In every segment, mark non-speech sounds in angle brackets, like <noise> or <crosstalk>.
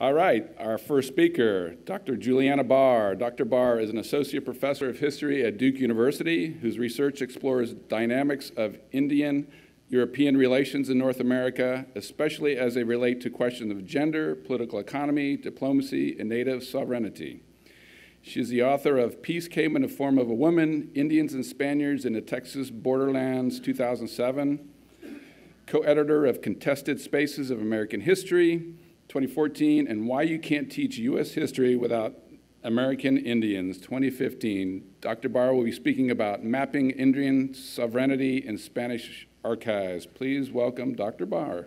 All right, our first speaker, Dr. Juliana Barr. Dr. Barr is an associate professor of history at Duke University, whose research explores dynamics of Indian European relations in North America, especially as they relate to questions of gender, political economy, diplomacy, and native sovereignty. She is the author of Peace Came in the Form of a Woman Indians and Spaniards in the Texas Borderlands 2007, co editor of Contested Spaces of American History 2014, and Why You Can't Teach U.S. History Without American Indians 2015. Dr. Barr will be speaking about mapping Indian sovereignty in Spanish archives. Please welcome Dr. Barr.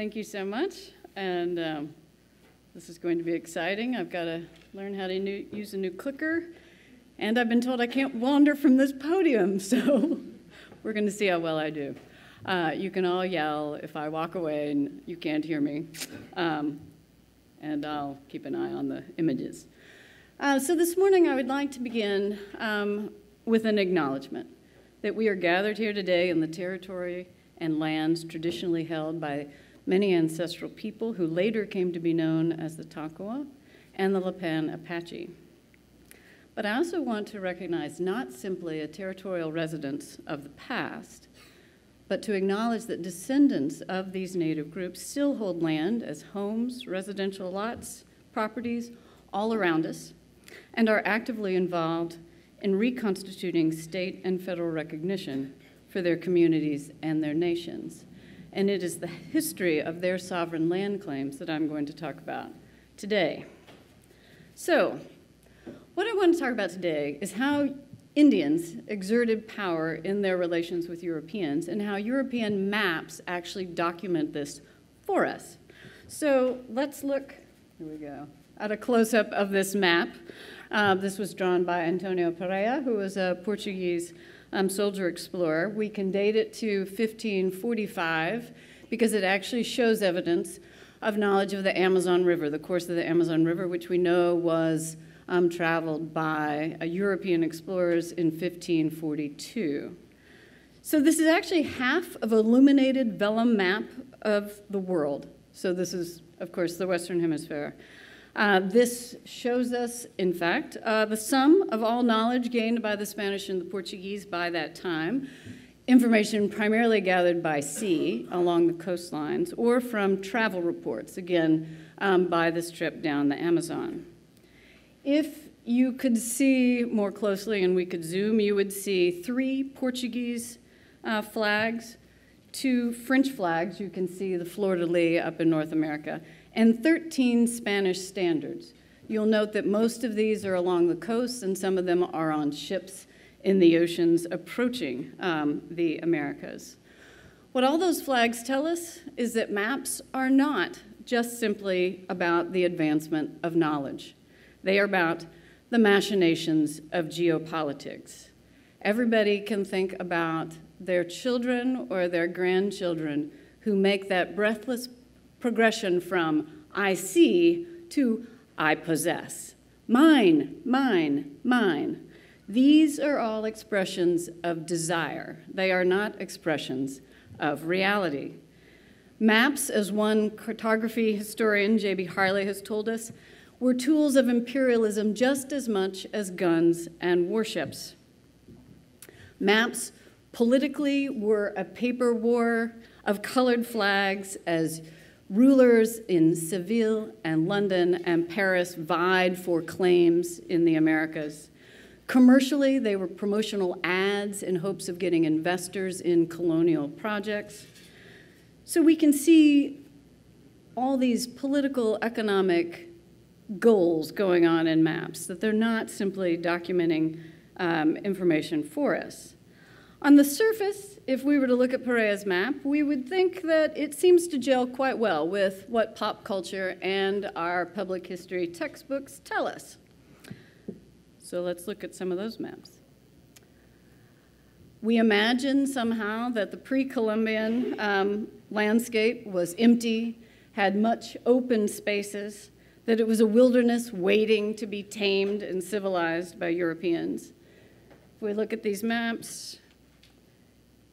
Thank you so much. And um, this is going to be exciting. I've got to learn how to new, use a new clicker. And I've been told I can't wander from this podium, <laughs> so we're going to see how well I do. Uh, you can all yell if I walk away and you can't hear me. Um, and I'll keep an eye on the images. Uh, so this morning I would like to begin um, with an acknowledgement that we are gathered here today in the territory and lands traditionally held by many ancestral people who later came to be known as the Tonkawa and the Lipan Apache. But I also want to recognize not simply a territorial residence of the past, but to acknowledge that descendants of these native groups still hold land as homes, residential lots, properties all around us, and are actively involved in reconstituting state and federal recognition for their communities and their nations and it is the history of their sovereign land claims that I'm going to talk about today. So, what I want to talk about today is how Indians exerted power in their relations with Europeans and how European maps actually document this for us. So let's look, here we go, at a close up of this map. Uh, this was drawn by Antonio Pereira, who was a Portuguese um, soldier explorer. We can date it to 1545 because it actually shows evidence of knowledge of the Amazon River, the course of the Amazon River, which we know was um, traveled by European explorers in 1542. So this is actually half of a illuminated vellum map of the world. So this is, of course, the Western Hemisphere. Uh, this shows us, in fact, uh, the sum of all knowledge gained by the Spanish and the Portuguese by that time, information primarily gathered by sea along the coastlines or from travel reports, again, um, by this trip down the Amazon. If you could see more closely and we could zoom, you would see three Portuguese uh, flags, two French flags. You can see the fleur-de-lis up in North America and 13 Spanish standards. You'll note that most of these are along the coast and some of them are on ships in the oceans approaching um, the Americas. What all those flags tell us is that maps are not just simply about the advancement of knowledge. They are about the machinations of geopolitics. Everybody can think about their children or their grandchildren who make that breathless progression from I see to I possess. Mine, mine, mine. These are all expressions of desire. They are not expressions of reality. Maps, as one cartography historian, J.B. Harley, has told us, were tools of imperialism just as much as guns and warships. Maps politically were a paper war of colored flags as Rulers in Seville and London and Paris vied for claims in the Americas. Commercially, they were promotional ads in hopes of getting investors in colonial projects. So we can see all these political, economic goals going on in maps, that they're not simply documenting um, information for us. On the surface, if we were to look at Perea's map, we would think that it seems to gel quite well with what pop culture and our public history textbooks tell us. So let's look at some of those maps. We imagine somehow that the pre Columbian um, landscape was empty, had much open spaces, that it was a wilderness waiting to be tamed and civilized by Europeans. If we look at these maps,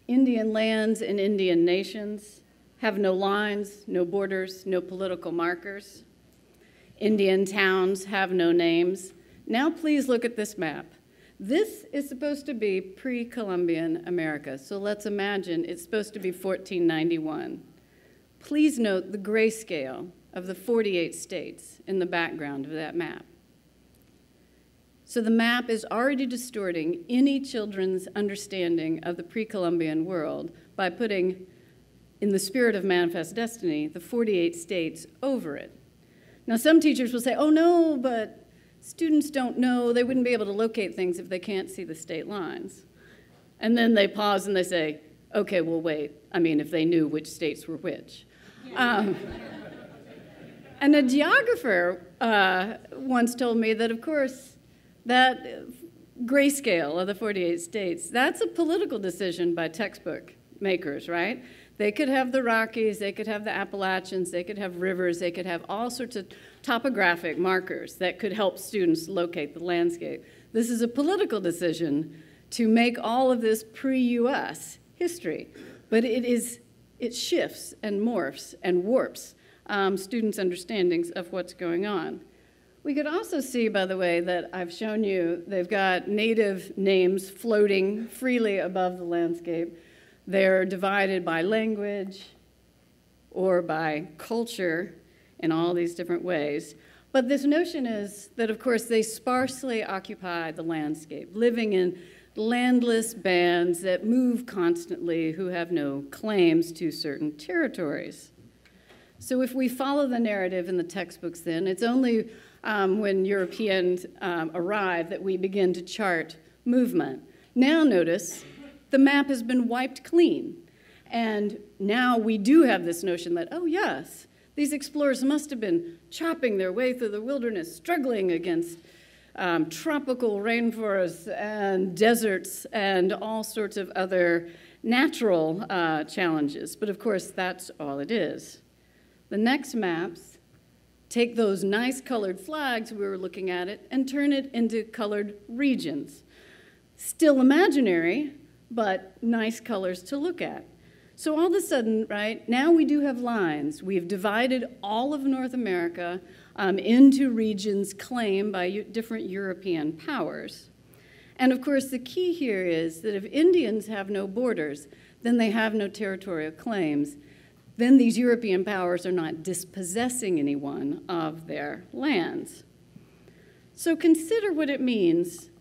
Indian lands and Indian nations have no lines, no borders, no political markers. Indian towns have no names. Now please look at this map. This is supposed to be pre-Columbian America, so let's imagine it's supposed to be 1491. Please note the grayscale of the 48 states in the background of that map. So the map is already distorting any children's understanding of the pre-Columbian world by putting, in the spirit of manifest destiny, the 48 states over it. Now some teachers will say, oh no, but students don't know, they wouldn't be able to locate things if they can't see the state lines. And then they pause and they say, okay, well, wait. I mean, if they knew which states were which. Um, and a geographer uh, once told me that, of course, that grayscale of the 48 states, that's a political decision by textbook makers, right? They could have the Rockies, they could have the Appalachians, they could have rivers, they could have all sorts of topographic markers that could help students locate the landscape. This is a political decision to make all of this pre-US history, but it is it shifts and morphs and warps um, students' understandings of what's going on. We could also see, by the way, that I've shown you they've got native names floating freely above the landscape. They're divided by language or by culture in all these different ways. But this notion is that, of course, they sparsely occupy the landscape, living in landless bands that move constantly who have no claims to certain territories. So if we follow the narrative in the textbooks then, it's only um, when Europeans um, arrive that we begin to chart movement. Now notice the map has been wiped clean. And now we do have this notion that, oh, yes, these explorers must have been chopping their way through the wilderness, struggling against um, tropical rainforests and deserts and all sorts of other natural uh, challenges. But of course, that's all it is. The next maps take those nice colored flags we were looking at it and turn it into colored regions. Still imaginary, but nice colors to look at. So all of a sudden, right, now we do have lines. We've divided all of North America um, into regions claimed by different European powers. And of course, the key here is that if Indians have no borders, then they have no territorial claims. Then these European powers are not dispossessing anyone of their lands. So consider what it means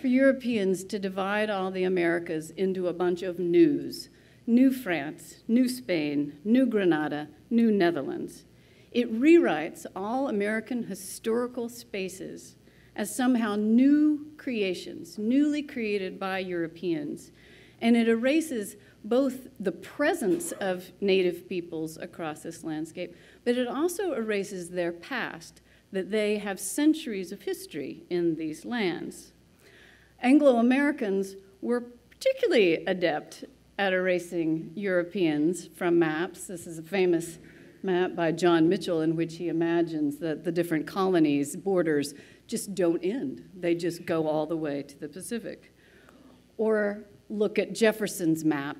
for Europeans to divide all the Americas into a bunch of news New France, New Spain, New Granada, New Netherlands. It rewrites all American historical spaces as somehow new creations, newly created by Europeans. And it erases both the presence of native peoples across this landscape, but it also erases their past, that they have centuries of history in these lands. Anglo Americans were particularly adept at erasing Europeans from maps. This is a famous map by John Mitchell in which he imagines that the different colonies' borders just don't end. They just go all the way to the Pacific. Or look at Jefferson's map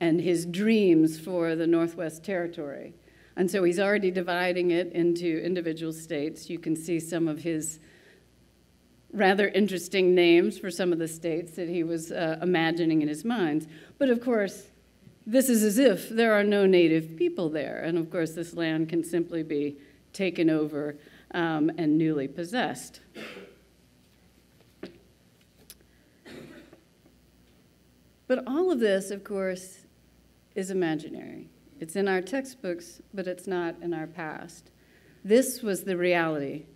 and his dreams for the Northwest Territory. And so he's already dividing it into individual states. You can see some of his rather interesting names for some of the states that he was uh, imagining in his mind. But of course, this is as if there are no native people there. And of course, this land can simply be taken over um, and newly possessed. But all of this, of course, is imaginary. It's in our textbooks, but it's not in our past. This was the reality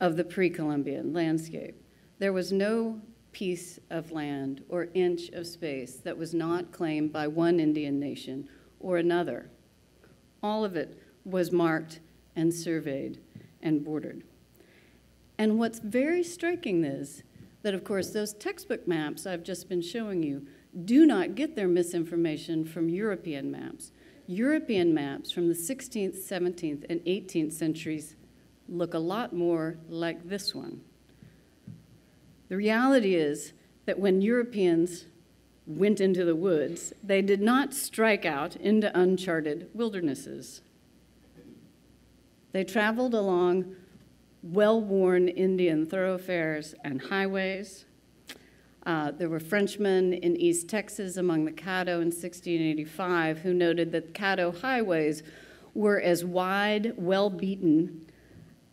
of the pre Columbian landscape. There was no piece of land or inch of space that was not claimed by one Indian nation or another. All of it was marked and surveyed and bordered. And what's very striking is that, of course, those textbook maps I've just been showing you do not get their misinformation from European maps. European maps from the 16th, 17th, and 18th centuries look a lot more like this one. The reality is that when Europeans went into the woods, they did not strike out into uncharted wildernesses. They traveled along well worn Indian thoroughfares and highways. Uh, there were Frenchmen in East Texas among the Caddo in 1685 who noted that Caddo highways were as wide, well beaten,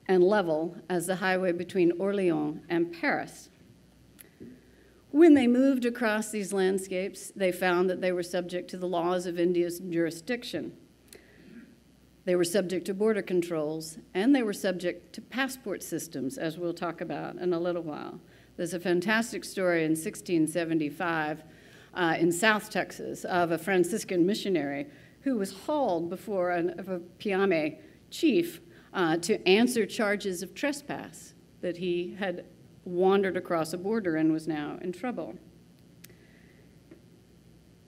and level as the highway between Orleans and Paris. When they moved across these landscapes, they found that they were subject to the laws of India's jurisdiction. They were subject to border controls, and they were subject to passport systems, as we'll talk about in a little while. There's a fantastic story in 1675 uh, in South Texas of a Franciscan missionary who was hauled before an, a Piame chief uh, to answer charges of trespass that he had wandered across a border and was now in trouble.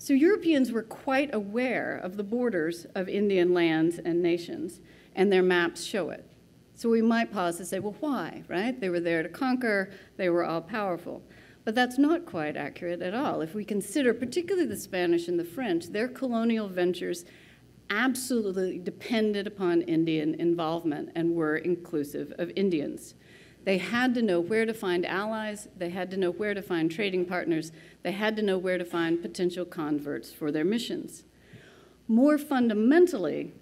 So Europeans were quite aware of the borders of Indian lands and nations, and their maps show it. So we might pause to say, well, why, right? They were there to conquer, they were all powerful. But that's not quite accurate at all. If we consider, particularly the Spanish and the French, their colonial ventures absolutely depended upon Indian involvement and were inclusive of Indians. They had to know where to find allies, they had to know where to find trading partners, they had to know where to find potential converts for their missions. More fundamentally,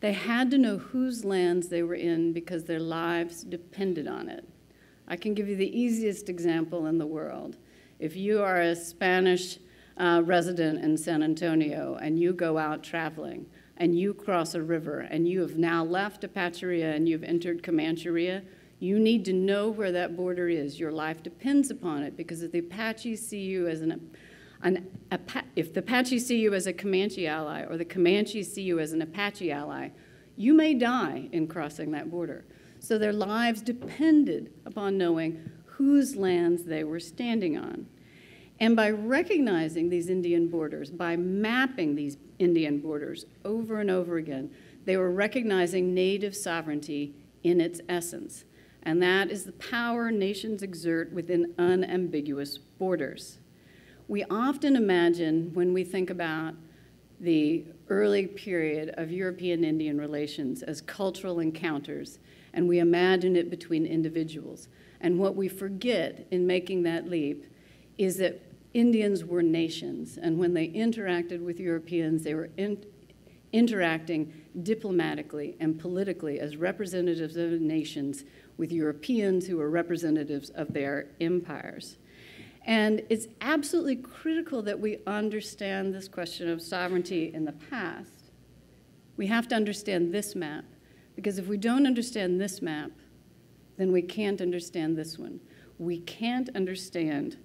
they had to know whose lands they were in because their lives depended on it. I can give you the easiest example in the world. If you are a Spanish uh, resident in San Antonio and you go out traveling and you cross a river and you have now left Apacheria and you've entered Comancheria, you need to know where that border is. Your life depends upon it because if the Apaches see you as an, an if the Apaches see you as a Comanche ally or the Comanches see you as an Apache ally, you may die in crossing that border. So their lives depended upon knowing whose lands they were standing on. And by recognizing these Indian borders, by mapping these Indian borders over and over again, they were recognizing native sovereignty in its essence and that is the power nations exert within unambiguous borders. We often imagine when we think about the early period of European Indian relations as cultural encounters, and we imagine it between individuals. And what we forget in making that leap is that Indians were nations, and when they interacted with Europeans, they were in, interacting diplomatically and politically as representatives of nations with Europeans who were representatives of their empires. And it's absolutely critical that we understand this question of sovereignty in the past. We have to understand this map, because if we don't understand this map, then we can't understand this one. We can't understand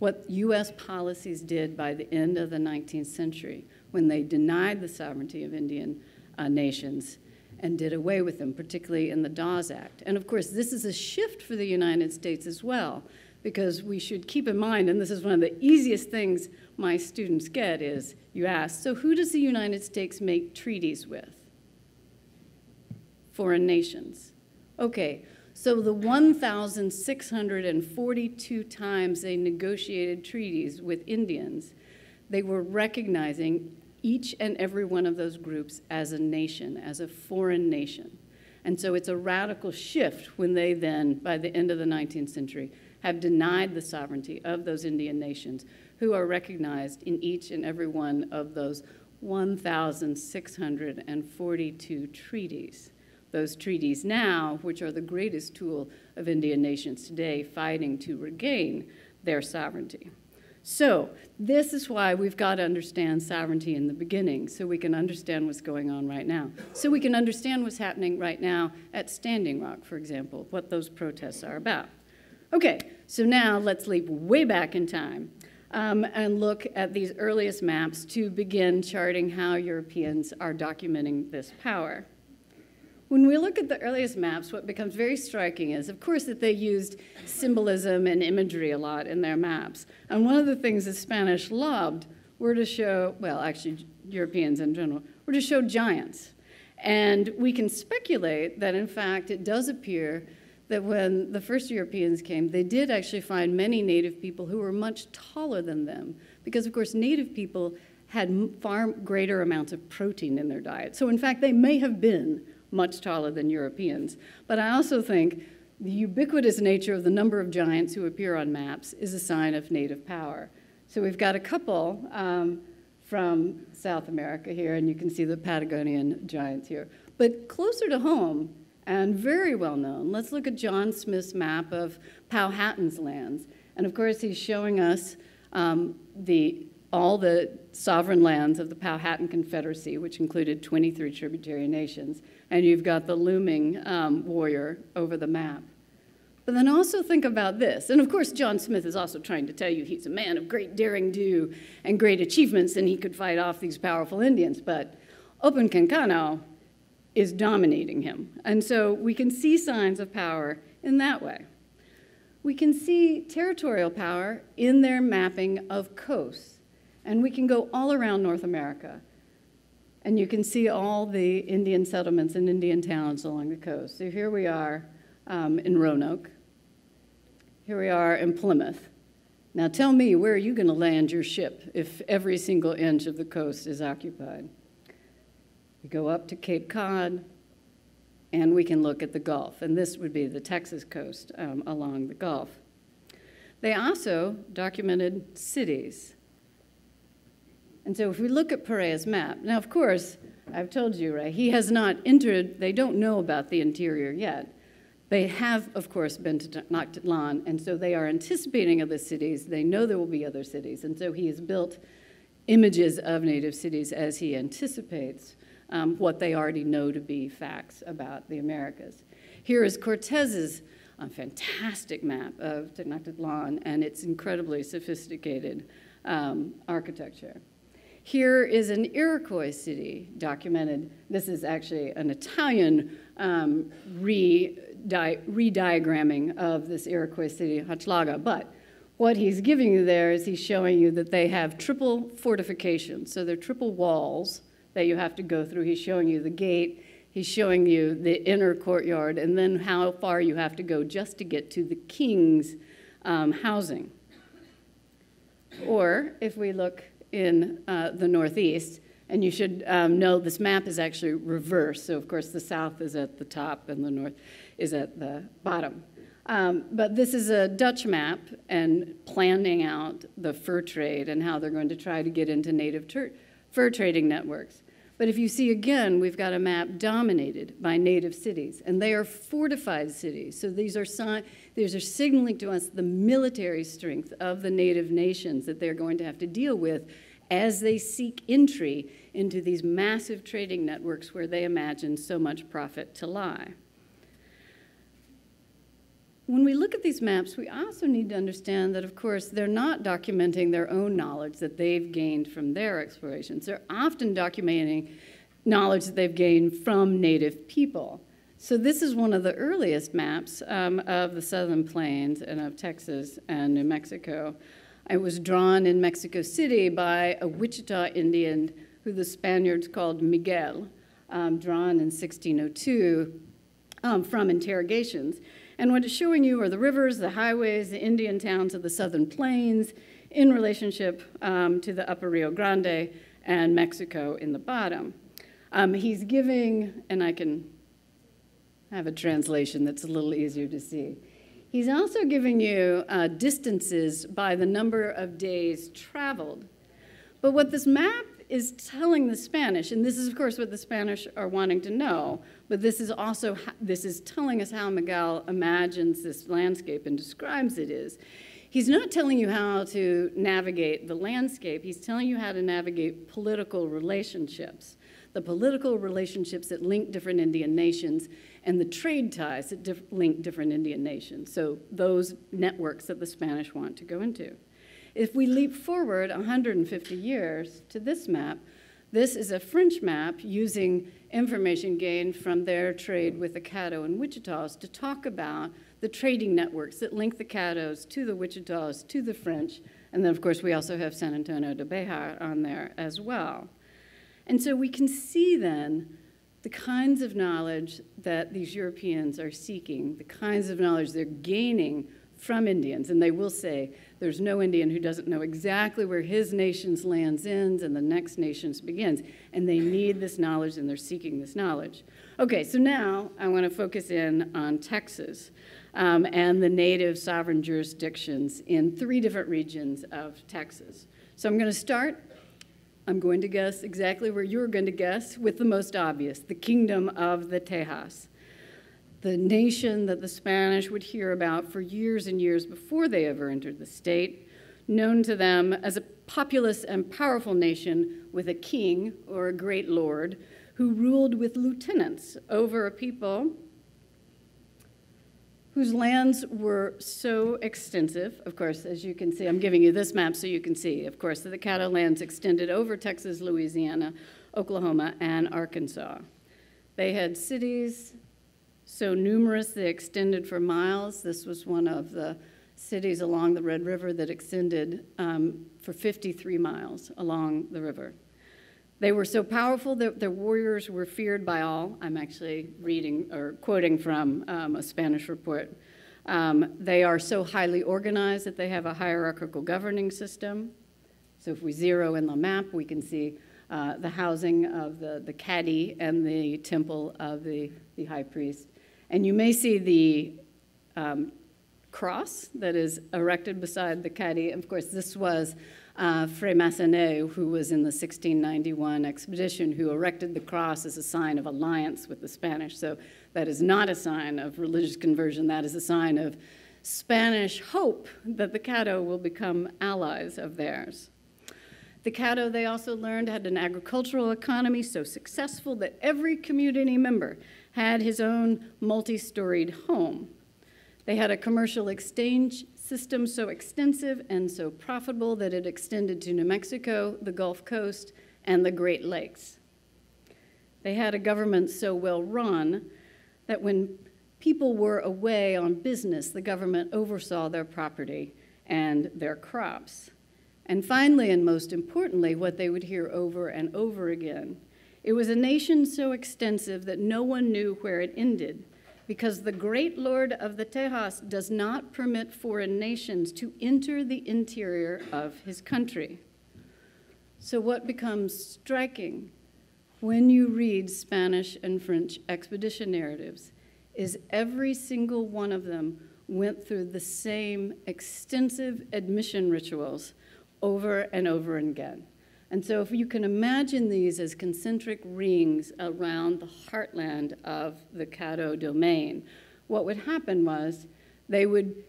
what US policies did by the end of the 19th century when they denied the sovereignty of Indian uh, nations and did away with them, particularly in the Dawes Act. And of course, this is a shift for the United States as well, because we should keep in mind, and this is one of the easiest things my students get, is you ask, so who does the United States make treaties with? Foreign nations. Okay, so the 1,642 times they negotiated treaties with Indians, they were recognizing each and every one of those groups as a nation, as a foreign nation. And so it's a radical shift when they then, by the end of the 19th century, have denied the sovereignty of those Indian nations who are recognized in each and every one of those 1,642 treaties. Those treaties now, which are the greatest tool of Indian nations today fighting to regain their sovereignty. So, this is why we've got to understand sovereignty in the beginning so we can understand what's going on right now. So, we can understand what's happening right now at Standing Rock, for example, what those protests are about. Okay, so now let's leap way back in time um, and look at these earliest maps to begin charting how Europeans are documenting this power. When we look at the earliest maps, what becomes very striking is, of course, that they used symbolism and imagery a lot in their maps. And one of the things the Spanish loved were to show, well, actually, Europeans in general, were to show giants. And we can speculate that, in fact, it does appear that when the first Europeans came, they did actually find many native people who were much taller than them, because, of course, native people had far greater amounts of protein in their diet. So, in fact, they may have been much taller than Europeans. But I also think the ubiquitous nature of the number of giants who appear on maps is a sign of native power. So, we've got a couple. Um, from South America here, and you can see the Patagonian giants here. But closer to home, and very well known, let's look at John Smith's map of Powhatan's lands. And of course, he's showing us um, the, all the sovereign lands of the Powhatan Confederacy, which included 23 tributary nations. And you've got the looming um, warrior over the map. But then also think about this. And of course, John Smith is also trying to tell you he's a man of great daring do and great achievements, and he could fight off these powerful Indians. But Open Opechancanough is dominating him. And so we can see signs of power in that way. We can see territorial power in their mapping of coasts. And we can go all around North America. And you can see all the Indian settlements and Indian towns along the coast. So here we are um, in Roanoke. Here we are in Plymouth. Now tell me, where are you going to land your ship if every single inch of the coast is occupied? We go up to Cape Cod, and we can look at the Gulf. And this would be the Texas coast um, along the Gulf. They also documented cities. And so if we look at Perea's map, now of course, I've told you, right, he has not entered, they don't know about the interior yet. They have, of course, been to Tenochtitlan, and so they are anticipating other cities. They know there will be other cities, and so he has built images of native cities as he anticipates um, what they already know to be facts about the Americas. Here is Cortez's uh, fantastic map of Tenochtitlan and its incredibly sophisticated um, architecture. Here is an Iroquois city documented. This is actually an Italian um, re re-diagramming of this Iroquois city, Hochelaga. But what he's giving you there is he's showing you that they have triple fortifications. So they're triple walls that you have to go through. He's showing you the gate, he's showing you the inner courtyard, and then how far you have to go just to get to the king's um, housing. Or if we look in uh, the northeast, and you should um, know this map is actually reversed. So, of course, the south is at the top and the north is at the bottom. Um, but this is a Dutch map and planning out the fur trade and how they're going to try to get into native fur trading networks. But if you see again, we've got a map dominated by native cities, and they are fortified cities. So these are, si- these are signaling to us the military strength of the native nations that they're going to have to deal with as they seek entry into these massive trading networks where they imagine so much profit to lie. When we look at these maps, we also need to understand that, of course, they're not documenting their own knowledge that they've gained from their explorations. They're often documenting knowledge that they've gained from native people. So, this is one of the earliest maps um, of the southern plains and of Texas and New Mexico. It was drawn in Mexico City by a Wichita Indian who the Spaniards called Miguel, um, drawn in 1602 um, from interrogations. And what it's showing you are the rivers, the highways, the Indian towns of the southern plains in relationship um, to the upper Rio Grande and Mexico in the bottom. Um, he's giving, and I can have a translation that's a little easier to see. He's also giving you uh, distances by the number of days traveled. But what this map is telling the Spanish, and this is, of course, what the Spanish are wanting to know, but this is also, this is telling us how Miguel imagines this landscape and describes it is. He's not telling you how to navigate the landscape, he's telling you how to navigate political relationships. The political relationships that link different Indian nations and the trade ties that link different Indian nations. So, those networks that the Spanish want to go into. If we leap forward 150 years to this map, this is a French map using information gained from their trade with the Caddo and Wichitas to talk about the trading networks that link the Caddos to the Wichitas to the French And then, of course, we also have San Antonio de Bejar on there as well. And so we can see then the kinds of knowledge that these Europeans are seeking, the kinds of knowledge they're gaining from Indians. And they will say there's no Indian who doesn't know exactly where his nation's lands ends and the next nation's begins. And they need this knowledge and they're seeking this knowledge. Okay, so now I want to focus in on Texas um, and the native sovereign jurisdictions in three different regions of Texas. So I'm going to start. I'm going to guess exactly where you're going to guess with the most obvious the kingdom of the Tejas. The nation that the Spanish would hear about for years and years before they ever entered the state, known to them as a populous and powerful nation with a king or a great lord who ruled with lieutenants over a people whose lands were so extensive. Of course, as you can see, I'm giving you this map so you can see, of course, that the Caddo lands extended over Texas, Louisiana, Oklahoma, and Arkansas. They had cities so numerous they extended for miles. This was one of the cities along the Red River that extended um, for 53 miles along the river. They were so powerful that their warriors were feared by all. I'm actually reading or quoting from um, a Spanish report. Um, they are so highly organized that they have a hierarchical governing system. So if we zero in the map, we can see uh, the housing of the, the cadi and the temple of the, the high priest. And you may see the um, cross that is erected beside the cadi. Of course, this was uh, Fray Massanet, who was in the 1691 expedition, who erected the cross as a sign of alliance with the Spanish. So that is not a sign of religious conversion, that is a sign of Spanish hope that the Caddo will become allies of theirs. The Caddo, they also learned, had an agricultural economy so successful that every community member had his own multi storied home. They had a commercial exchange system so extensive and so profitable that it extended to New Mexico, the Gulf Coast, and the Great Lakes. They had a government so well run that when people were away on business, the government oversaw their property and their crops. And finally, and most importantly, what they would hear over and over again it was a nation so extensive that no one knew where it ended because the great Lord of the Tejas does not permit foreign nations to enter the interior of his country. So, what becomes striking when you read Spanish and French expedition narratives is every single one of them went through the same extensive admission rituals over and over again. And so, if you can imagine these as concentric rings around the heartland of the Caddo domain, what would happen was they would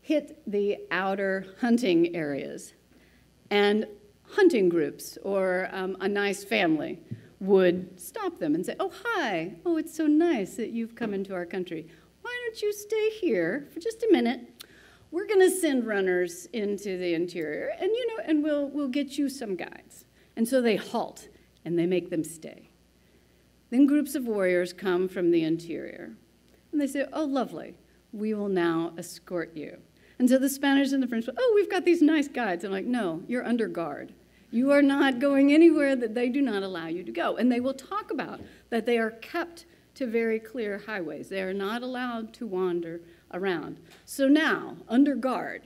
hit the outer hunting areas, and hunting groups or um, a nice family would stop them and say, Oh, hi. Oh, it's so nice that you've come into our country. Why don't you stay here for just a minute? We're going to send runners into the interior and you know and we'll we'll get you some guides. And so they halt and they make them stay. Then groups of warriors come from the interior and they say oh lovely. We will now escort you. And so the spanish and the french oh we've got these nice guides. I'm like no you're under guard. You are not going anywhere that they do not allow you to go. And they will talk about that they are kept to very clear highways. They are not allowed to wander around. So now, under guard,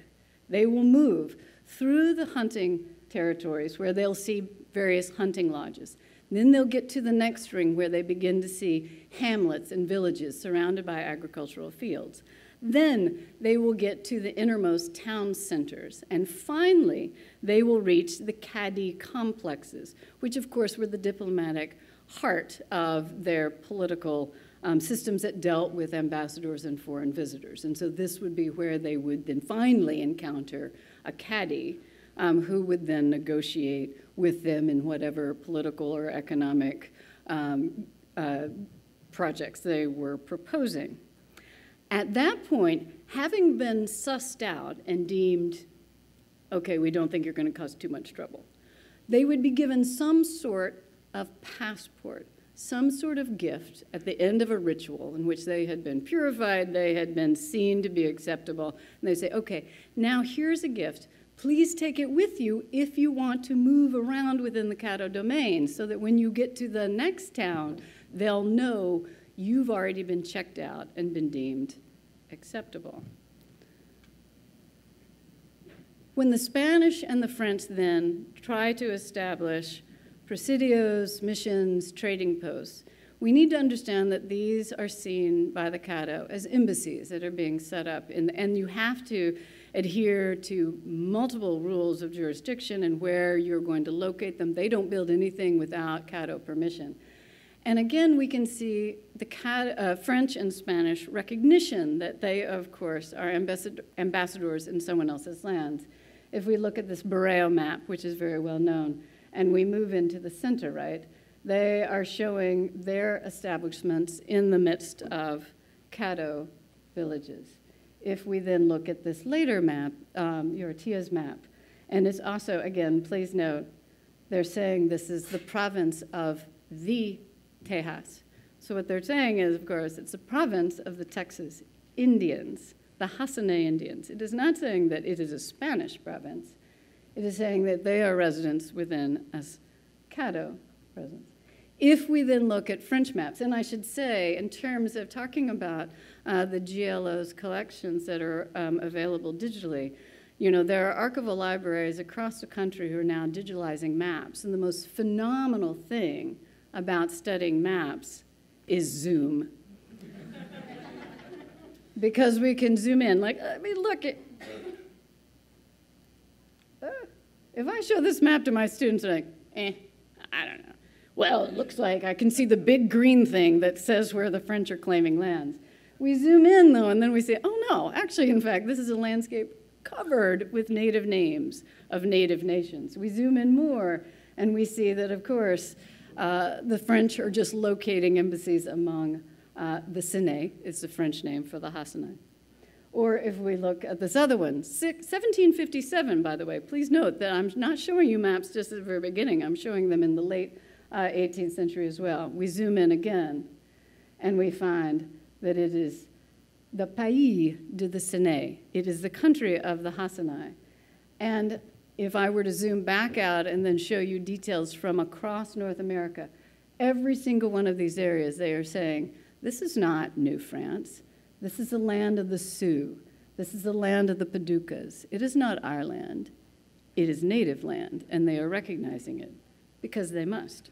they will move through the hunting territories where they'll see various hunting lodges. Then they'll get to the next ring where they begin to see hamlets and villages surrounded by agricultural fields. Then they will get to the innermost town centers. And finally, they will reach the Cadi complexes, which, of course, were the diplomatic heart of their political um, systems that dealt with ambassadors and foreign visitors. And so this would be where they would then finally encounter a cadi um, who would then negotiate with them in whatever political or economic um, uh, projects they were proposing. At that point, having been sussed out and deemed, okay, we don't think you're going to cause too much trouble, they would be given some sort of passport some sort of gift at the end of a ritual in which they had been purified, they had been seen to be acceptable, and they say, okay, now here's a gift. Please take it with you if you want to move around within the Caddo domain so that when you get to the next town, they'll know you've already been checked out and been deemed acceptable. When the Spanish and the French then try to establish presidios, missions, trading posts, we need to understand that these are seen by the Caddo as embassies that are being set up, in, and you have to adhere to multiple rules of jurisdiction and where you're going to locate them. They don't build anything without Caddo permission. And again, we can see the uh, French and Spanish recognition that they, of course, are ambassador, ambassadors in someone else's lands. If we look at this Barreiro map, which is very well known, and we move into the center, right, they are showing their establishments in the midst of Caddo villages. If we then look at this later map, um, Urrutia's map, and it's also, again, please note, they're saying this is the province of the Tejas. So what they're saying is, of course, it's a province of the Texas Indians, the Hasinai Indians. It is not saying that it is a Spanish province. It is saying that they are residents within a Caddo presence. If we then look at French maps, and I should say, in terms of talking about uh, the GLO's collections that are um, available digitally, you know, there are archival libraries across the country who are now digitalizing maps, and the most phenomenal thing about studying maps is Zoom. <laughs> because we can zoom in. Like, I mean, look, at, uh, if I show this map to my students, they're like, eh, I don't know. Well, it looks like I can see the big green thing that says where the French are claiming lands. We zoom in, though, and then we say, oh no, actually, in fact, this is a landscape covered with native names of native nations. We zoom in more, and we see that, of course, uh, the French are just locating embassies among uh, the Sine, it's the French name for the Hasinai. Or if we look at this other one, 1757, by the way, please note that I'm not showing you maps just at the very beginning. I'm showing them in the late uh, 18th century as well. We zoom in again, and we find that it is the Pays de the Sine. It is the country of the Hasinai. And if I were to zoom back out and then show you details from across North America, every single one of these areas, they are saying, this is not New France. This is the land of the Sioux. This is the land of the Paducas. It is not our land. It is native land, and they are recognizing it because they must.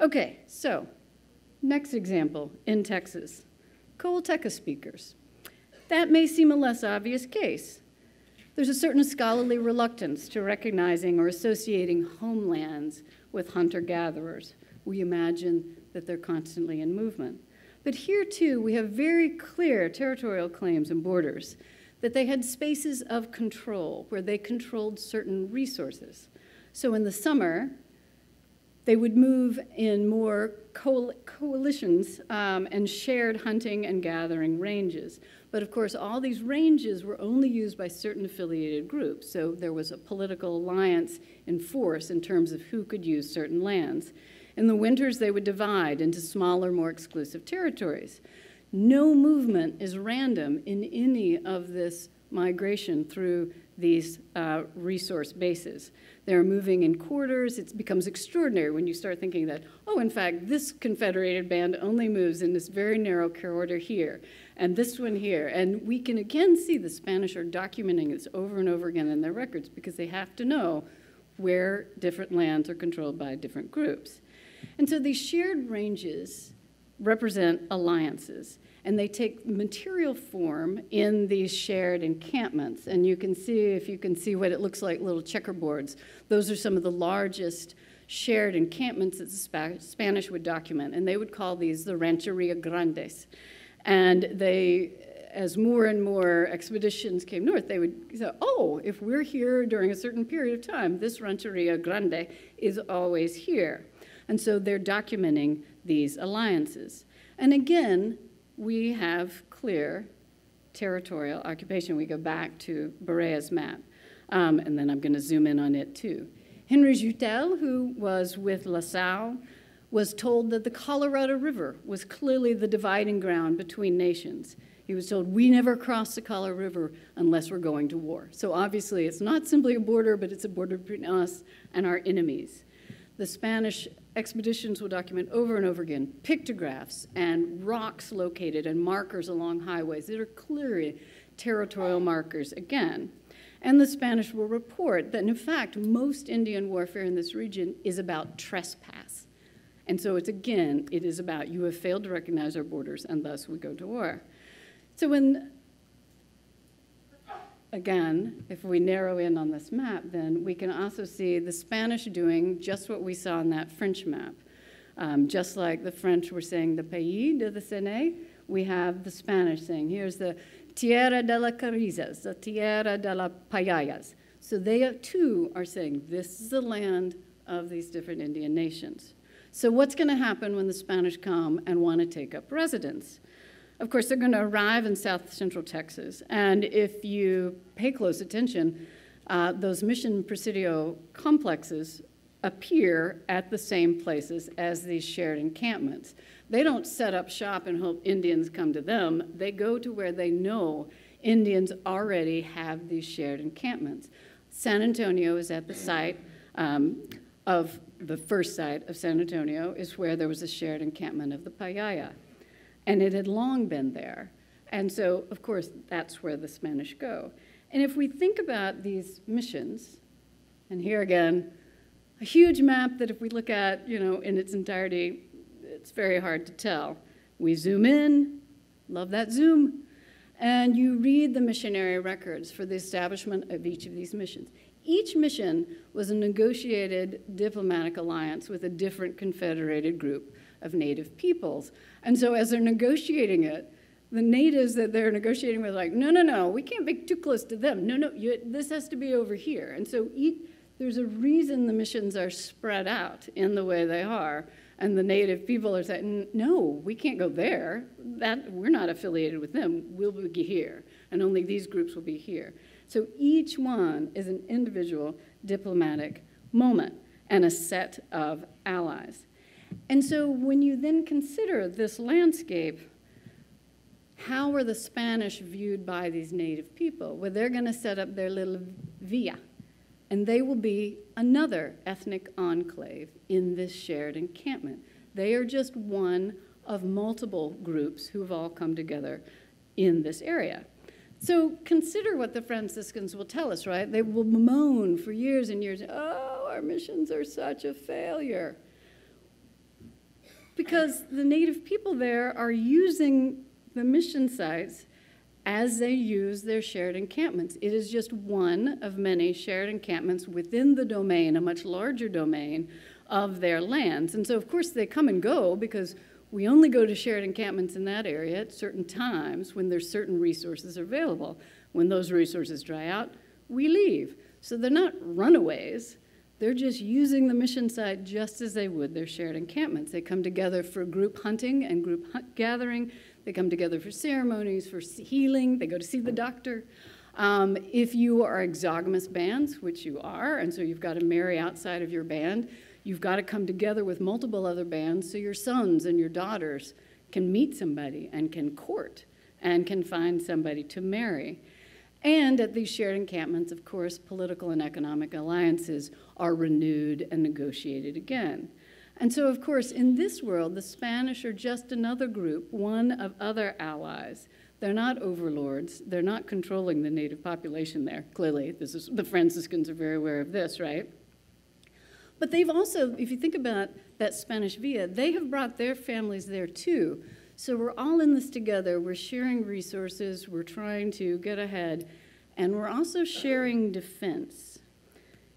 Okay, so next example in Texas Coahuiltecan speakers. That may seem a less obvious case. There's a certain scholarly reluctance to recognizing or associating homelands with hunter gatherers. We imagine that they're constantly in movement. But here, too, we have very clear territorial claims and borders that they had spaces of control where they controlled certain resources. So in the summer, they would move in more coalitions um, and shared hunting and gathering ranges. But of course, all these ranges were only used by certain affiliated groups. So there was a political alliance in force in terms of who could use certain lands. In the winters, they would divide into smaller, more exclusive territories. No movement is random in any of this migration through these uh, resource bases. They're moving in quarters. It becomes extraordinary when you start thinking that, oh, in fact, this confederated band only moves in this very narrow corridor here, and this one here. And we can again see the Spanish are documenting this over and over again in their records because they have to know where different lands are controlled by different groups. And so these shared ranges represent alliances and they take material form in these shared encampments. And you can see, if you can see what it looks like, little checkerboards. Those are some of the largest shared encampments that the Spanish would document, and they would call these the Rancheria Grandes. And they, as more and more expeditions came north, they would say, oh, if we're here during a certain period of time, this Rancheria Grande is always here. And so they're documenting these alliances. And again, we have clear territorial occupation. We go back to Barreiro's map, um, and then I'm going to zoom in on it too. Henry Joutel, who was with La Salle, was told that the Colorado River was clearly the dividing ground between nations. He was told, we never cross the Colorado River unless we're going to war. So obviously, it's not simply a border, but it's a border between us and our enemies. The Spanish expeditions will document over and over again pictographs and rocks located and markers along highways that are clearly territorial markers again. And the Spanish will report that, in fact, most Indian warfare in this region is about trespass. And so it's again, it is about you have failed to recognize our borders, and thus we go to war. So when, again, if we narrow in on this map, then we can also see the Spanish doing just what we saw in that French map. Um, just like the French were saying the pays de the Seine, we have the Spanish saying, here's the tierra de las carizas, the tierra de las payayas. So they too are saying, this is the land of these different Indian nations. So what's going to happen when the Spanish come and want to take up residence? Of course, they're going to arrive in south central Texas. And if you pay close attention, uh, those Mission Presidio complexes appear at the same places as these shared encampments. They don't set up shop and hope Indians come to them. They go to where they know Indians already have these shared encampments. San Antonio is at the site um, of the first site of San Antonio, is where there was a shared encampment of the Payaya and it had long been there. And so, of course, that's where the Spanish go. And if we think about these missions, and here again, a huge map that if we look at, you know, in its entirety, it's very hard to tell. We zoom in, love that zoom, and you read the missionary records for the establishment of each of these missions. Each mission was a negotiated diplomatic alliance with a different confederated group of native peoples. And so as they're negotiating it, the natives that they're negotiating with are like, no, no, no, we can't be too close to them. No, no, you, this has to be over here. And so each, there's a reason the missions are spread out in the way they are. And the native people are saying, no, we can't go there. That, we're not affiliated with them. We'll be here. And only these groups will be here. So each one is an individual diplomatic moment and a set of allies. And so when you then consider this landscape, how are the Spanish viewed by these native people? Well, they're going to set up their little villa, and they will be another ethnic enclave in this shared encampment. They are just one of multiple groups who have all come together in this area. So consider what the Franciscans will tell us, right? They will moan for years and years, oh, our missions are such a failure because the native people there are using the mission sites as they use their shared encampments. It is just one of many shared encampments within the domain, a much larger domain of their lands. And so, of course, they come and go because we only go to shared encampments in that area at certain times when there's certain resources available. When those resources dry out, we leave. So they're not runaways. They're just using the mission site just as they would their shared encampments. They come together for group hunting and group hunt gathering. They come together for ceremonies, for healing. They go to see the doctor. Um, if you are exogamous bands, which you are, and so you've got to marry outside of your band, you've got to come together with multiple other bands so your sons and your daughters can meet somebody and can court and can find somebody to marry. And at these shared encampments, of course, political and economic alliances are renewed and negotiated again. And so, of course, in this world, the Spanish are just another group, one of other allies. They're not overlords. They're not controlling the native population there. Clearly, this is, the Franciscans are very aware of this, right? But they've also, if you think about that Spanish villa, they have brought their families there too. So we're all in this together. We're sharing resources. We're trying to get ahead. And we're also sharing defense.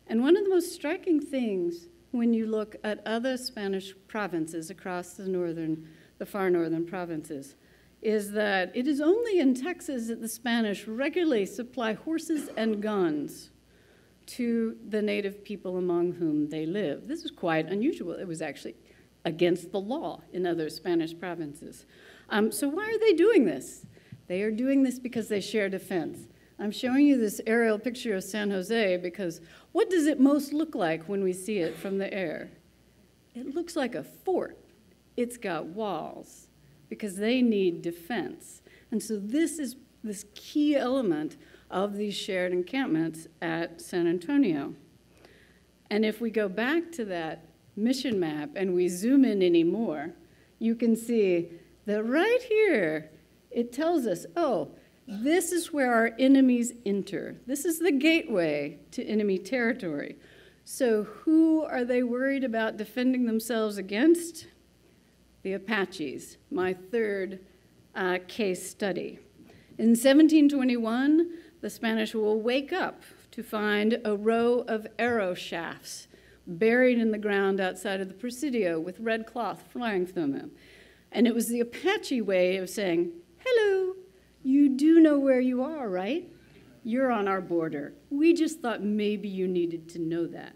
And one of the most striking things when you look at other Spanish provinces across the northern, the far northern provinces, is that it is only in Texas that the Spanish regularly supply horses and guns to the native people among whom they live. This is quite unusual. It was actually against the law in other Spanish provinces. Um, so why are they doing this? They are doing this because they share defense. I'm showing you this aerial picture of San Jose because what does it most look like when we see it from the air? it looks like a fort. It's got walls because they need defense. And so this is this key element of these shared encampments at San Antonio. And if we go back to that mission map and we zoom in anymore, you can see that right here, it tells us, oh, this is where our enemies enter. This is the gateway to enemy territory. So, who are they worried about defending themselves against? The Apaches, my third uh, case study. In 1721, the Spanish will wake up to find a row of arrow shafts buried in the ground outside of the Presidio with red cloth flying from them. And it was the Apache way of saying, Hello, you do know where you are, right? You're on our border. We just thought maybe you needed to know that.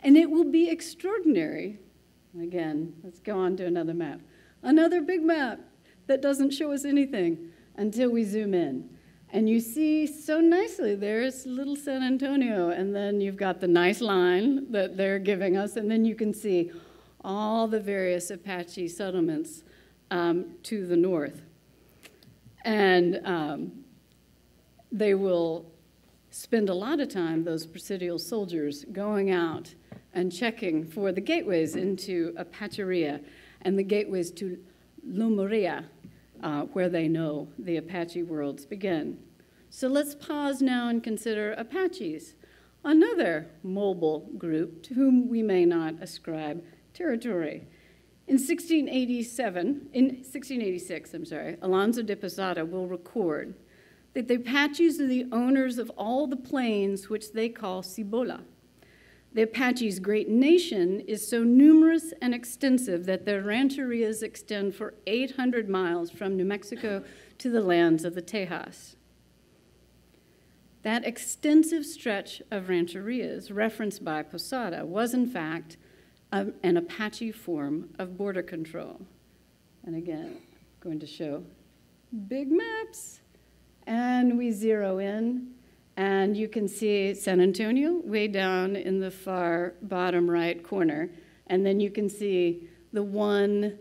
And it will be extraordinary. Again, let's go on to another map. Another big map that doesn't show us anything until we zoom in. And you see so nicely there's little San Antonio, and then you've got the nice line that they're giving us, and then you can see all the various Apache settlements um, to the north. And um, they will spend a lot of time, those presidial soldiers, going out and checking for the gateways into Apacheria and the gateways to Lemuria, uh, where they know the Apache worlds begin. So let's pause now and consider Apaches, another mobile group to whom we may not ascribe territory. In 1687, in 1686, I'm sorry, Alonso de Posada will record that the Apaches are the owners of all the plains which they call Cibola. The Apaches' great nation is so numerous and extensive that their rancherias extend for 800 miles from New Mexico to the lands of the Tejas. That extensive stretch of rancherias referenced by Posada was, in fact, a, an Apache form of border control. And again, I'm going to show big maps. And we zero in and you can see San Antonio way down in the far bottom right corner. And then you can see the one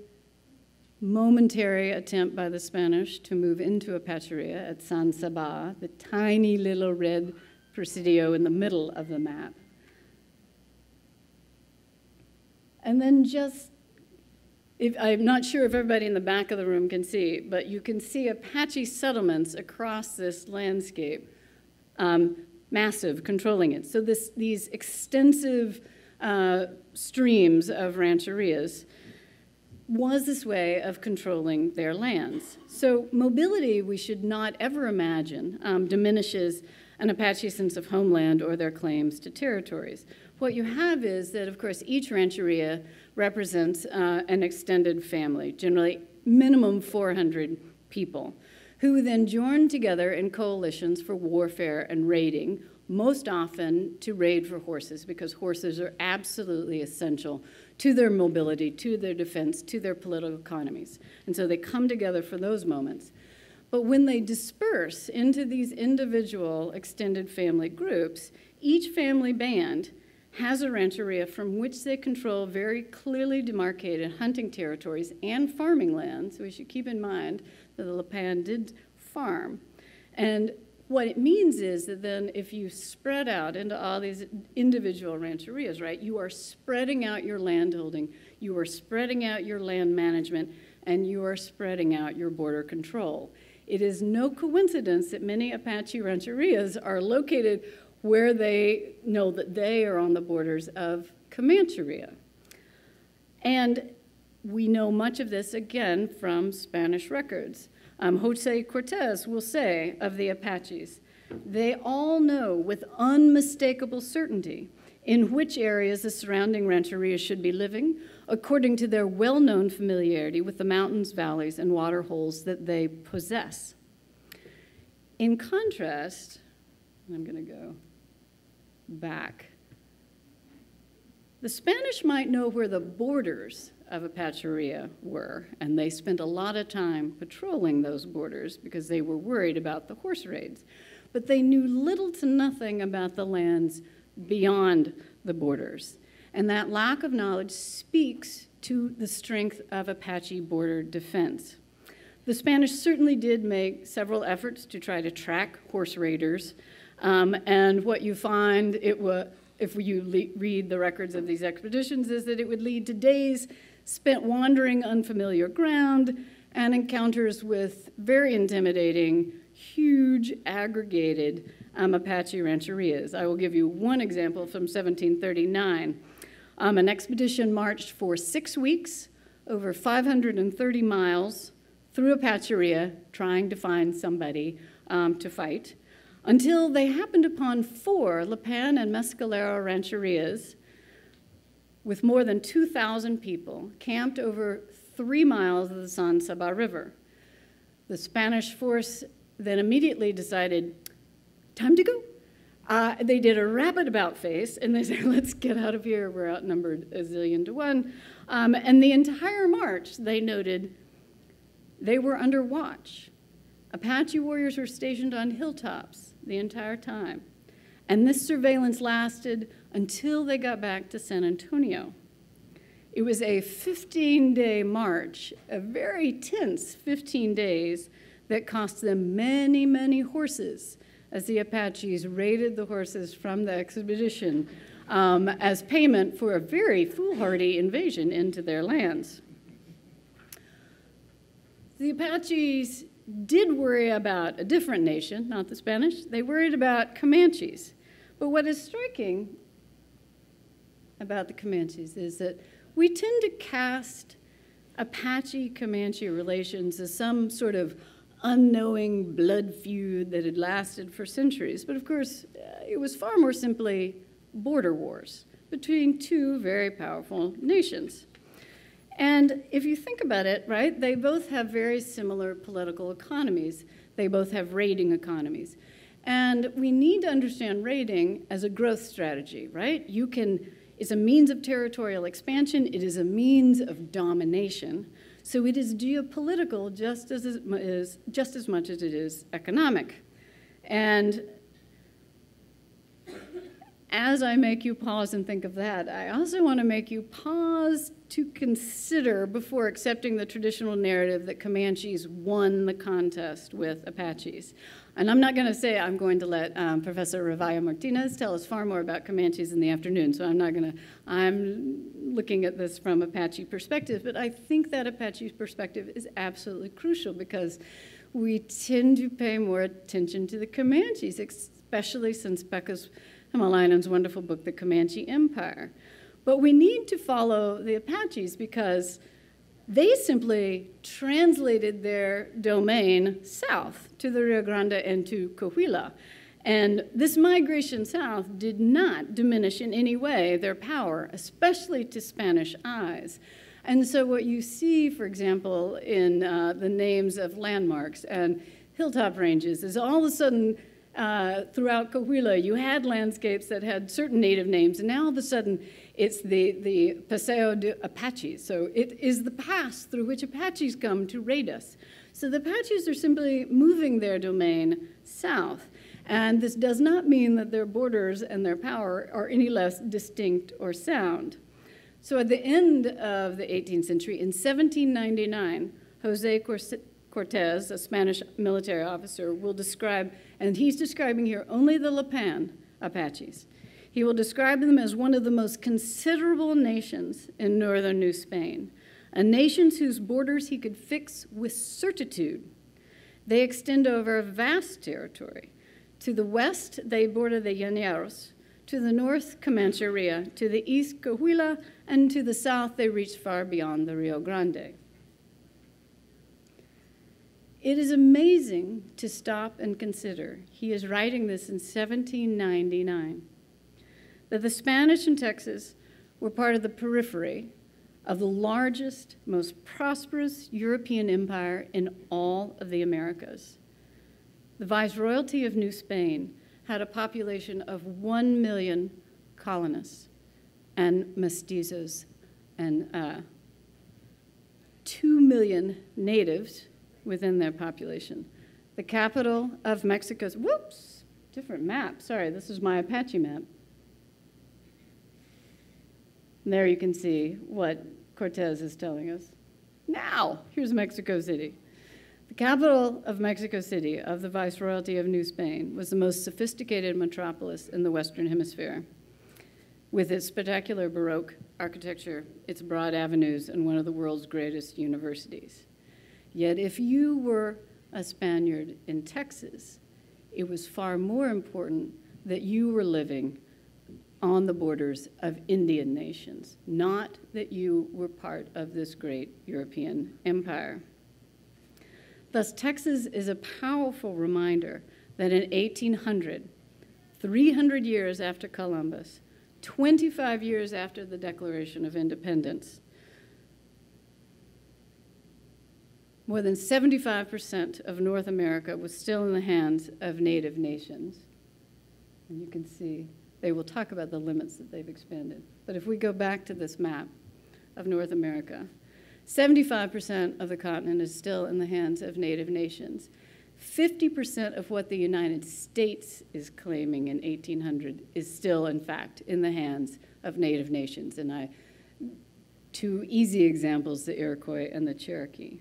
momentary attempt by the Spanish to move into a Apacheria at San Saba, the tiny little red presidio in the middle of the map. And then just, if, I'm not sure if everybody in the back of the room can see, but you can see Apache settlements across this landscape um, massive, controlling it. So this, these extensive uh, streams of rancherias was this way of controlling their lands. So mobility, we should not ever imagine, um, diminishes an Apache sense of homeland or their claims to territories. What you have is that, of course, each rancheria represents uh, an extended family, generally minimum 400 people who then joined together in coalitions for warfare and raiding, most often to raid for horses, because horses are absolutely essential to their mobility, to their defense, to their political economies. And so they come together for those moments. But when they disperse into these individual extended family groups, each family band has a rancheria from which they control very clearly demarcated hunting territories and farming lands. We should keep in mind the Lipan did farm. And what it means is that then if you spread out into all these individual rancherias, right, you are spreading out your land holding, you are spreading out your land management, and you are spreading out your border control. It is no coincidence that many Apache rancherias are located where they know that they are on the borders of Comancheria. And we know much of this again from Spanish records. Um, Jose Cortez will say of the Apaches, they all know with unmistakable certainty in which areas the surrounding rancherias should be living, according to their well known familiarity with the mountains, valleys, and water holes that they possess. In contrast, I'm going to go back. The Spanish might know where the borders of Apacheria were, and they spent a lot of time patrolling those borders because they were worried about the horse raids. But they knew little to nothing about the lands beyond the borders. And that lack of knowledge speaks to the strength of Apache border defense. The Spanish certainly did make several efforts to try to track horse raiders. Um, and what you find, it if you read the records of these expeditions, is that it would lead to days spent wandering unfamiliar ground and encounters with very intimidating, huge, aggregated um, Apache rancherias. I will give you one example from 1739. Um, an expedition marched for six weeks over 530 miles through Apacheria trying to find somebody um, to fight until they happened upon four Lipan and Mescalero rancherias with more than 2,000 people camped over three miles of the San Saba River. The Spanish force then immediately decided, time to go. Uh, they did a rapid about face and they <laughs> said, let's get out of here. We're outnumbered a zillion to one. Um, and the entire march, they noted, they were under watch. Apache warriors were stationed on hilltops the entire time. And this surveillance lasted until they got back to San Antonio. It was a 15 day march, a very tense 15 days that cost them many, many horses as the Apaches raided the horses from the expedition um, as payment for a very foolhardy invasion into their lands. The Apaches did worry about a different nation, not the Spanish. They worried about Comanches. But what is striking about the Comanches is that we tend to cast Apache Comanche relations as some sort of unknowing blood feud that had lasted for centuries. But of course, uh, it was far more simply border wars between two very powerful nations. And if you think about it, right, they both have very similar political economies. They both have raiding economies. And we need to understand raiding as a growth strategy, right? You can, it's a means of territorial expansion, it is a means of domination. So it is geopolitical just as, is, just as much as it is economic. And as I make you pause and think of that, I also want to make you pause to consider before accepting the traditional narrative that Comanches won the contest with Apaches. And I'm not going to say I'm going to let um, Professor Rivaya Martinez tell us far more about Comanches in the afternoon, so I'm not going to, I'm looking at this from Apache perspective, but I think that Apache perspective is absolutely crucial because we tend to pay more attention to the Comanches, especially since Pekka's Hämäläinen's wonderful book, The Comanche Empire. But we need to follow the Apaches because they simply translated their domain south to the Rio Grande and to Coahuila. And this migration south did not diminish in any way their power, especially to Spanish eyes. And so, what you see, for example, in uh, the names of landmarks and hilltop ranges is all of a sudden uh, throughout Coahuila, you had landscapes that had certain native names, and now all of a sudden it's the, the Paseo de Apaches. So it is the pass through which Apaches come to raid us. So the Apaches are simply moving their domain south. And this does not mean that their borders and their power are any less distinct or sound. So at the end of the 18th century, in 1799, Jose Cortez, a Spanish military officer, will describe, and he's describing here only the Lipan Apaches. He will describe them as one of the most considerable nations in northern New Spain, a nation whose borders he could fix with certitude. They extend over a vast territory. To the west, they border the Llaneros. To the north, Comancheria. To the east, Coahuila. And to the south, they reach far beyond the Rio Grande. It is amazing to stop and consider. He is writing this in 1799 that the Spanish in Texas were part of the periphery of the largest, most prosperous European empire in all of the Americas. The Viceroyalty of New Spain had a population of 1 million colonists and mestizos and uh, 2 million natives within their population. The capital of Mexico's, whoops, different map. Sorry, this is my Apache map. And there you can see what Cortez is telling us. Now, here's Mexico City. The capital of Mexico City, of the Viceroyalty of New Spain, was the most sophisticated metropolis in the Western Hemisphere. With its spectacular Baroque architecture, its broad avenues, and one of the world's greatest universities. Yet, if you were a Spaniard in Texas, it was far more important that you were living on the borders of Indian nations, not that you were part of this great European empire. Thus, Texas is a powerful reminder that in 1800, 300 years after Columbus, 25 years after the Declaration of Independence, more than 75% of North America was still in the hands of native nations. And you can see they will talk about the limits that they've expanded. But if we go back to this map of North America, 75% of the continent is still in the hands of native nations. 50% of what the United States is claiming in 1800 is still, in fact, in the hands of native nations. And I, two easy examples, the Iroquois and the Cherokee.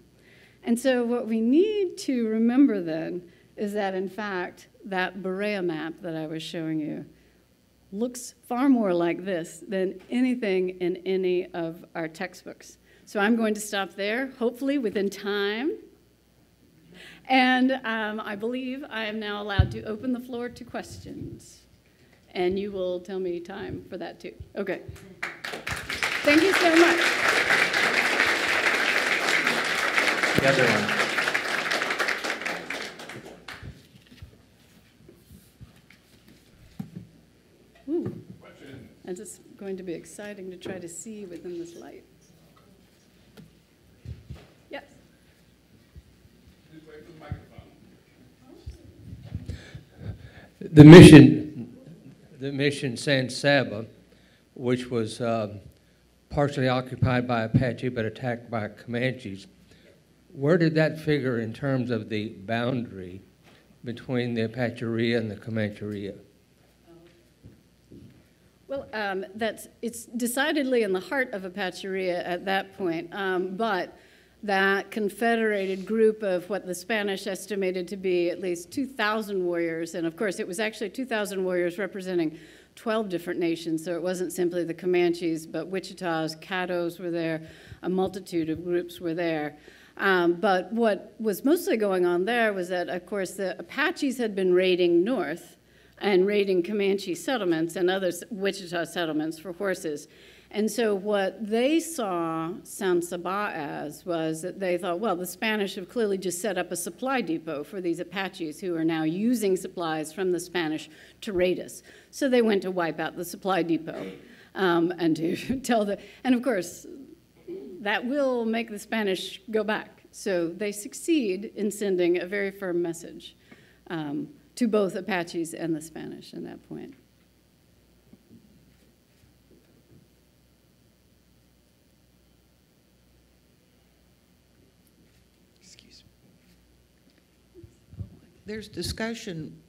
And so what we need to remember then is that, in fact, that Berea map that I was showing you looks far more like this than anything in any of our textbooks. So I'm going to stop there, hopefully within time. And um, I believe I am now allowed to open the floor to questions. And you will tell me time for that too. Okay. Thank you so much. The other one. And it's going to be exciting to try to see within this light. Yes. The mission, the mission San Saba, which was um, partially occupied by Apache but attacked by Comanches, where did that figure in terms of the boundary between the Apacheria and the Comancheria? Well, um, that's it's decidedly in the heart of Apacheria at that point, um, but that confederated group of what the Spanish estimated to be at least 2,000 warriors, and of course it was actually 2,000 warriors representing 12 different nations, so it wasn't simply the Comanches, but Wichitas, Caddos were there, a multitude of groups were there. Um, but what was mostly going on there was that, of course, the Apaches had been raiding north and raiding Comanche settlements and other Wichita settlements for horses. And so what they saw San Saba as was that they thought, well, the Spanish have clearly just set up a supply depot for these Apaches who are now using supplies from the Spanish to raid us. So they went to wipe out the supply depot um, and to <laughs> tell the, and of course, that will make the Spanish go back. So they succeed in sending a very firm message um, to both Apaches and the Spanish in that point. Excuse me. There's discussion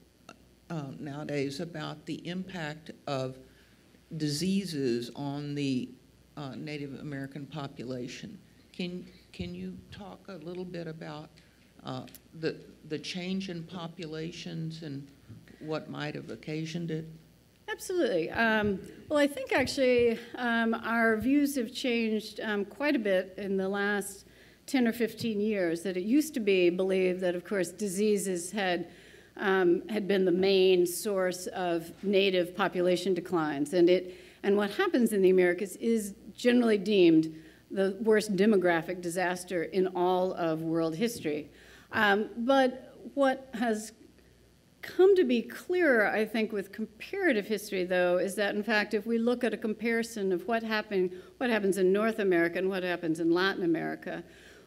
uh, nowadays about the impact of diseases on the uh, Native American population. Can, can you talk a little bit about uh, the, the change in populations and what might have occasioned it? Absolutely. Um, well, I think actually um, our views have changed um, quite a bit in the last 10 or 15 years. That it used to be believed that, of course, diseases had um, had been the main source of native population declines, and it and what happens in the Americas is generally deemed the worst demographic disaster in all of world history. Um, but what has come to be clearer, I think, with comparative history, though, is that in fact, if we look at a comparison of what happened, what happens in North America and what happens in Latin America,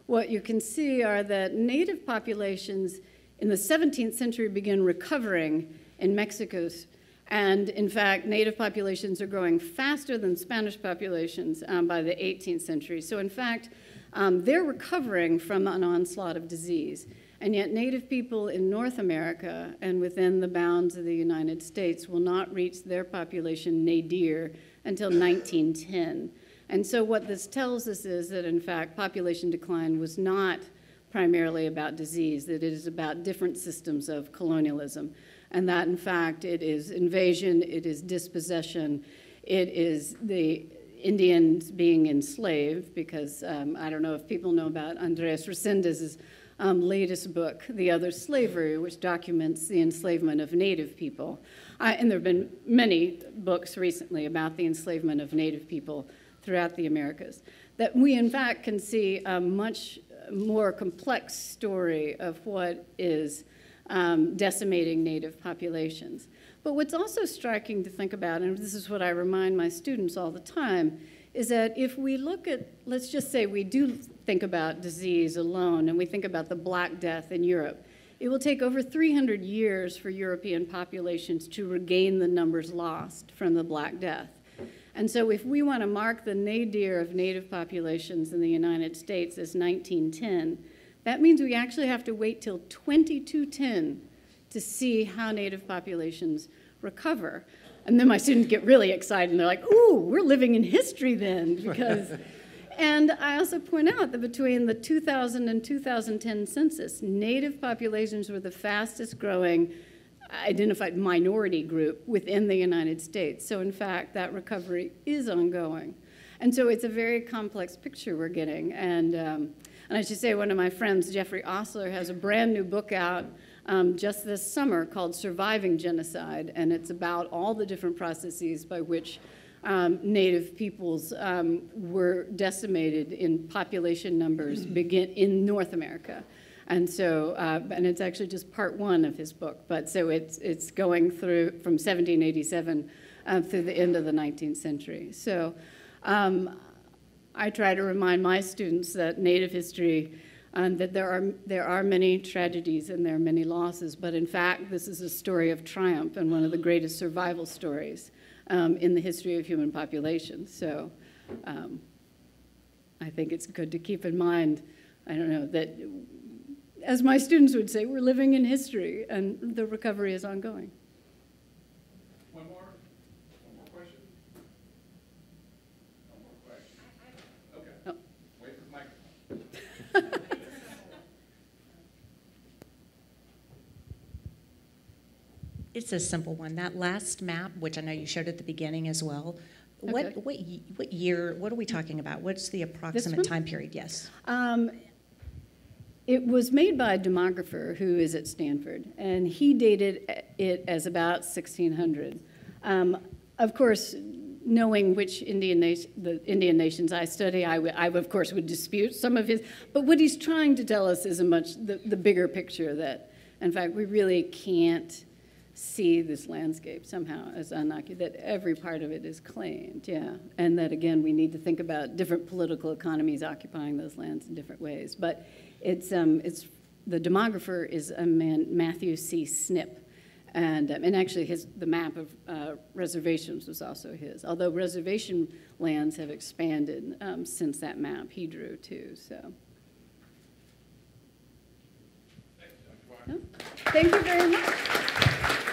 what you can see are that native populations in the 17th century begin recovering in Mexico's and in fact, native populations are growing faster than Spanish populations um, by the 18th century. So, in fact, um, they're recovering from an onslaught of disease. And yet, native people in North America and within the bounds of the United States will not reach their population nadir until 1910. And so what this tells us is that, in fact, population decline was not primarily about disease, that it is about different systems of colonialism, and that, in fact, it is invasion, it is dispossession, it is the Indians being enslaved, because um, I don't know if people know about Andres Resendez's um, latest book, The Other Slavery, which documents the enslavement of Native people. And there have been many books recently about the enslavement of Native people throughout the Americas. That we, in fact, can see a much more complex story of what is um, decimating Native populations. But what's also striking to think about, and this is what I remind my students all the time, is that if we look at, let's just say we do think about disease alone and we think about the Black Death in Europe, it will take over 300 years for European populations to regain the numbers lost from the Black Death. And so, if we want to mark the nadir of native populations in the United States as 1910, that means we actually have to wait till 2210 to see how native populations recover. And then my students get really excited and they're like, ooh, we're living in history then, <laughs> because. and I also point out that between the 2000 and 2010 census, native populations were the fastest growing identified minority group within the United States. So, in fact, that recovery is ongoing. And so it's a very complex picture we're getting. And, um, and I should say, one of my friends, Jeffrey Ostler, has a brand new book out um, just this summer called Surviving Genocide. And it's about all the different processes by which um, Native peoples um, were decimated in population numbers begin in North America. And so, uh, and it's actually just part one of his book, but so it's, it's going through from 1787 uh, through the end of the 19th century. So um, I try to remind my students that Native history, um, that there are, there are many tragedies and there are many losses, but in fact, this is a story of triumph and one of the greatest survival stories um, in the history of human populations. So um, I think it's good to keep in mind, I don't know, that as my students would say, we're living in history and the recovery is ongoing. One more? One more question? One more question? Okay. Oh. Wait for the microphone. It's a simple one. That last map, which I know you showed at the beginning as well, what, Okay. what, ye- what year, what are we talking about? What's the approximate time period? Yes. Um, it was made by a demographer who is at Stanford, and he dated it as about 1600. Um, of course, knowing which Indian nation, the Indian nations I study, I, I of course would dispute some of his. But what he's trying to tell us is a much the, the bigger picture that, in fact, we really can't see this landscape somehow as unoccupied, that every part of it is claimed, yeah. And that, again, we need to think about different political economies occupying those lands in different ways. But it's, um, it's, the demographer is a man, Matthew C. Snipp. And, um, and actually, his, the map of uh, reservations was also his. Although reservation lands have expanded um, since that map he drew, too, so. Thank you very much.